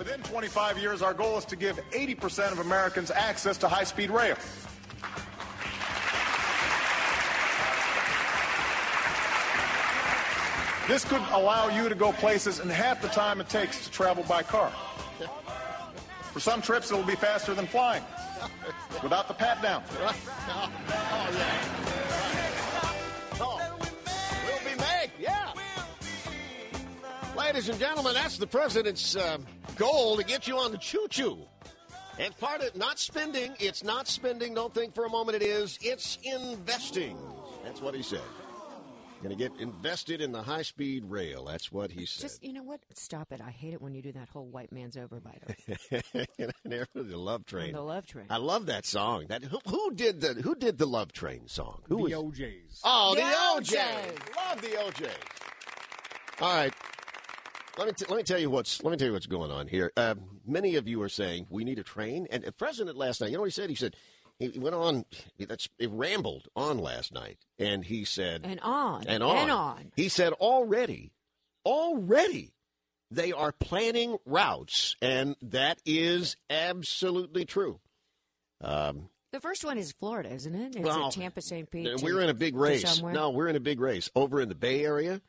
Within 25 years, our goal is to give 80% of Americans access to high speed rail. This could allow you to go places in half the time it takes to travel by car. For some trips, it'll be faster than flying without the pat down. Ladies and gentlemen, that's the president's uh, goal to get you on the choo-choo. And part of not spending, it's not spending. Don't think for a moment it is. It's investing. That's what he said. Going to get invested in the high speed rail. That's what he said. Just, you know what? Stop it. I hate it when you do that whole white man's overbiter. the love train. the love train. I love that song. That who, who, did the who did the love train song? Who the was, O'Jays. Oh, the, the O'Jays. O'Jays. Love the O'Jays. All right. Let me, t- let me tell you what's let me tell you what's going on here. Uh, many of you are saying we need a train, and the president last night. You know what he said? He said he went on. That's it rambled on last night, and he said and on and on and on. He said already, already they are planning routes, and that is absolutely true. Um, The first one is Florida, isn't it? Is Well, it Tampa, St. Pete? we're in a big race. No, we're in a big race over in the Bay Area.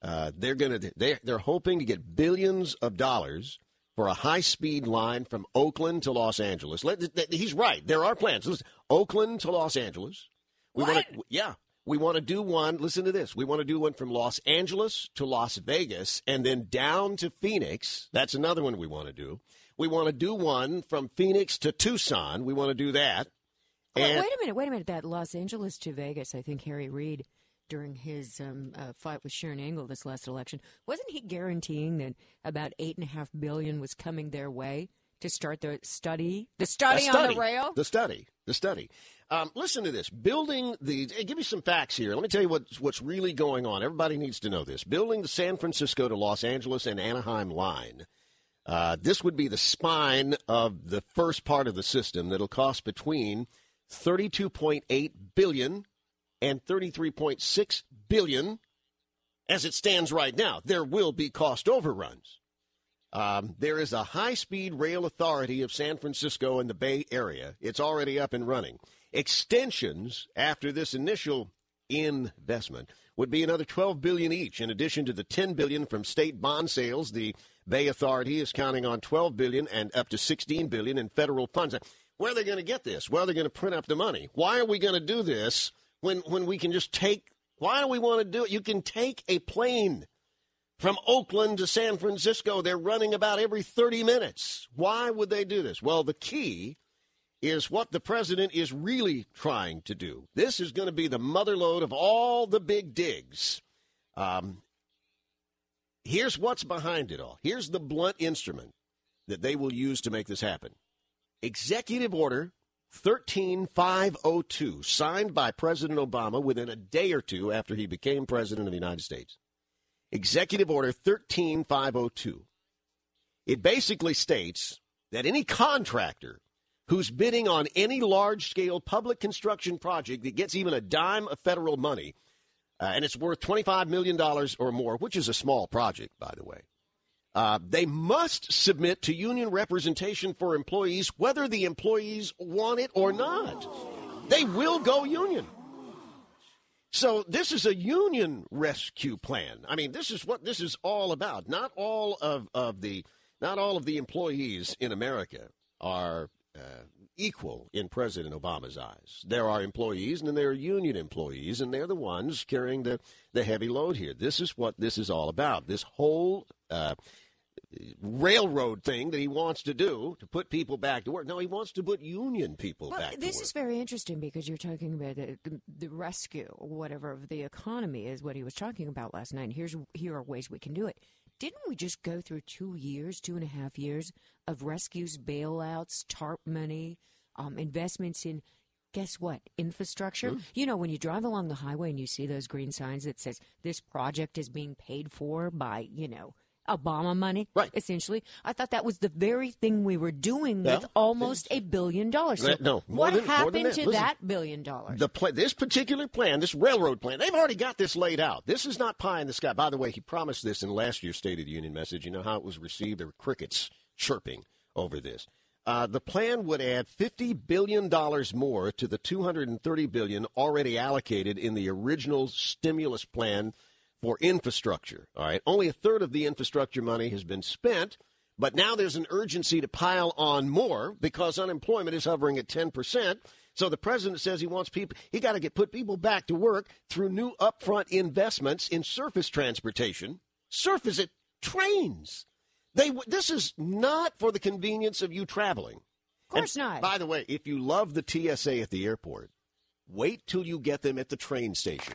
Uh, they're gonna they they're hoping to get billions of dollars for a high speed line from Oakland to Los Angeles. Let, th- th- he's right. There are plans. Listen, Oakland to Los Angeles. We want to yeah. We want to do one. Listen to this. We want to do one from Los Angeles to Las Vegas and then down to Phoenix. That's another one we want to do. We want to do one from Phoenix to Tucson. We want to do that. Wait, wait a minute, wait a minute. That Los Angeles to Vegas, I think Harry Reid, during his um, uh, fight with Sharron Angle this last election, wasn't he guaranteeing that about eight and a half billion was coming their way to start the study, the study, A on the rail? The study. The study. Um, listen to this. Building the. hey, give me some facts here. Let me tell you what's, what's really going on. Everybody needs to know this. Building the San Francisco to Los Angeles and Anaheim line. Uh, this would be the spine of the first part of the system that'll cost between 32.8 billion and 33.6 billion as it stands right now. There will be cost overruns. Um, there is a high speed rail authority of San Francisco and the Bay Area. It's already up and running. Extensions after this initial investment would be another 12 billion each in addition to the 10 billion from state bond sales the bay authority is counting on 12 billion and up to 16 billion in federal funds where are they going to get this well they're going to print up the money why are we going to do this when when we can just take why do we want to do it you can take a plane from Oakland to San Francisco, they're running about every 30 minutes. Why would they do this? Well, the key is what the president is really trying to do. This is going to be the motherlode of all the big digs. Um, here's what's behind it all. Here's the blunt instrument that they will use to make this happen. Executive Order 13502, signed by President Obama within a day or two after he became president of the United States. Executive Order 13502. It basically states that any contractor who's bidding on any large scale public construction project that gets even a dime of federal money, uh, and it's worth $25 million or more, which is a small project, by the way, uh, they must submit to union representation for employees, whether the employees want it or not. They will go union. So this is a union rescue plan. I mean, this is what this is all about. Not all of, of the not all of the employees in America are uh, equal in President Obama's eyes. There are employees and then there are union employees, and they're the ones carrying the, the heavy load here. This is what this is all about. This whole uh, railroad thing that he wants to do to put people back to work. No, he wants to put union people Well, back to this is very interesting because you're talking about the, the, rescue or whatever of the economy is what he was talking about last night. Here's here are ways we can do it. Didn't we just go through two years, two and a half years of rescues, bailouts, TARP money, um, investments in? Guess what? Infrastructure. Hmm. You know, when you drive along the highway and you see those green signs that says this project is being paid for by, you know, Obama money, Right. Essentially, I thought that was the very thing we were doing Yeah. with almost a billion dollars. So no, what than- happened that. to Listen, that billion dollars? The pla- this particular plan, this railroad plan, they've already got this laid out. This is not pie in the sky. By the way, he promised this in last year's State of the Union message. You know how it was received? There were crickets chirping over this. Uh, the plan would add $50 billion more to the 230 billion already allocated in the original stimulus plan for infrastructure. All right, only a third of the infrastructure money has been spent, but now there's an urgency to pile on more because unemployment is hovering at 10%. So the president says he wants people, he got to get put people back to work through new upfront investments in surface transportation. Surface it, trains. They this is not for the convenience of you traveling. Of course and not. By the way, if you love the TSA at the airport, wait till you get them at the train station.